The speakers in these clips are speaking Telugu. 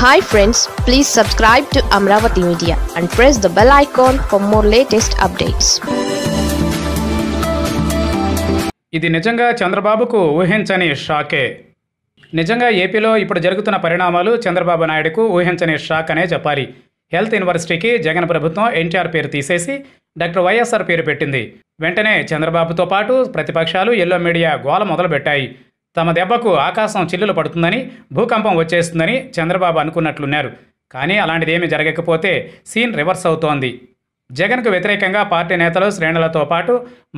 Hi friends please subscribe to Amaravati media and press the bell icon for more latest updates ఇది నిజంగా చంద్రబాబుకు ఊహించని షాకే. నిజంగా ఏపీలో ఇప్పుడు జరుగుతున్న పరిణామాలు చంద్రబాబు నాయుడుకు ఊహించని షాక్ అనే చెప్పాలి. హెల్త్ యూనివర్సిటీకి జగన్ ప్రభుత్వం ఎన్టీఆర్ పేరు తీసేసి డాక్టర్ వైఎస్ఆర్ పేరు పెట్టింది. వెంటనే చంద్రబాబుతో పాటు ప్రతిపక్షాలు ఎల్లో మీడియా గోల మొదలుపెట్టాయి. తమ దెబ్బకు ఆకాశం చిల్లులు పడుతుందని భూకంపం వచ్చేస్తుందని చంద్రబాబు అనుకున్నట్లున్నారు. కానీ అలాంటిదేమీ జరగకపోతే సీన్ రివర్స్ అవుతోంది. జగన్కు వ్యతిరేకంగా పార్టీ నేతలు శ్రేణులతో పాటు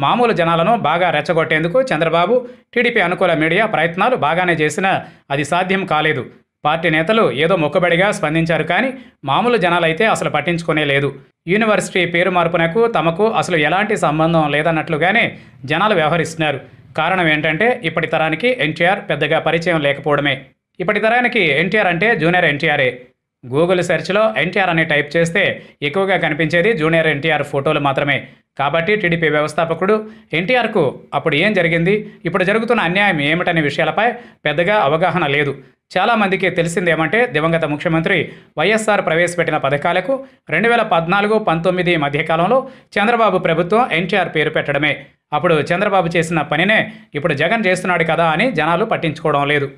మామూలు జనాలను బాగా రెచ్చగొట్టేందుకు చంద్రబాబు టీడీపీ అనుకూల మీడియా ప్రయత్నాలు బాగానే చేసినా అది సాధ్యం కాలేదు. పార్టీ నేతలు ఏదో మొక్కుబడిగా స్పందించారు కానీ మామూలు జనాలైతే అసలు పట్టించుకునే లేదు. యూనివర్సిటీ పేరు మార్పునకు తమకు అసలు ఎలాంటి సంబంధం లేదన్నట్లుగానే జనాలు వ్యవహరిస్తున్నారు. కారణం ఏంటంటే ఇప్పటి తరానికి ఎన్టీఆర్ పెద్దగా పరిచయం లేకపోవడమే. ఇప్పటి తరానికి ఎన్టీఆర్ అంటే జూనియర్ ఎన్టీఆర్ఏ గూగుల్ సెర్చ్లో ఎన్టీఆర్ అని టైప్ చేస్తే ఎక్కువగా కనిపించేది జూనియర్ ఎన్టీఆర్ ఫోటోలు మాత్రమే. కాబట్టి టీడీపీ వ్యవస్థాపకుడు ఎన్టీఆర్కు అప్పుడు ఏం జరిగింది? ఇప్పుడు జరుగుతున్న అన్యాయం ఏమిటనే విషయాలపై పెద్దగా అవగాహన లేదు. చాలామందికి తెలిసిందేమంటే దివంగత ముఖ్యమంత్రి వైఎస్ఆర్ ప్రవేశపెట్టిన పథకాలకు రెండు వేల పద్నాలుగు పంతొమ్మిది మధ్యకాలంలో చంద్రబాబు ప్రభుత్వం ఎన్టీఆర్ పేరు పెట్టడమే. అప్పుడు చంద్రబాబు చేసిన పనినే ఇప్పుడు జగన్ చేస్తున్నాడు కదా అని జనాలు పట్టించుకోవడం లేదు.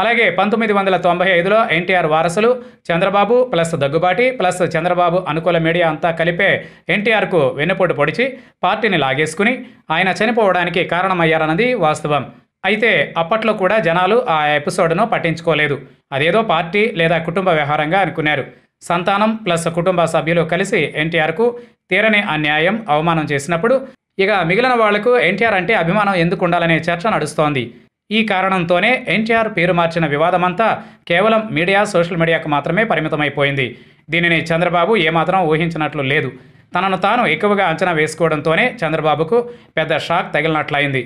అలాగే పంతొమ్మిది వందల తొంభై ఐదులో ఎన్టీఆర్ వారసులు చంద్రబాబు ప్లస్ దగ్గుబాటి ప్లస్ చంద్రబాబు అనుకూల మీడియా అంతా కలిపే ఎన్టీఆర్కు వెన్నుపోటు పొడిచి పార్టీని లాగేసుకుని ఆయన చనిపోవడానికి కారణమయ్యారన్నది వాస్తవం. అయితే అప్పట్లో కూడా జనాలు ఆ ఎపిసోడ్ను పట్టించుకోలేదు. అదేదో పార్టీ లేదా కుటుంబ వ్యవహారంగా అనుకున్నారు. సంతానం ప్లస్ కుటుంబ సభ్యులు కలిసి ఎన్టీఆర్కు తీరని అన్యాయం అవమానం చేసినప్పుడు ఇక మిగిలిన వాళ్ళకు ఎన్టీఆర్ అంటే అభిమానం ఎందుకు ఉండాలనే చర్చ నడుస్తోంది. ఈ కారణంతోనే ఎన్టీఆర్ పేరు మార్చిన వివాదమంతా కేవలం మీడియా సోషల్ మీడియాకు మాత్రమే పరిమితమైపోయింది. దీనిని చంద్రబాబు ఏమాత్రం ఊహించినట్లు లేదు. తనను తాను ఎక్కువగా అంచనా వేసుకోవడంతోనే చంద్రబాబుకు పెద్ద షాక్ తగిలినట్లయింది.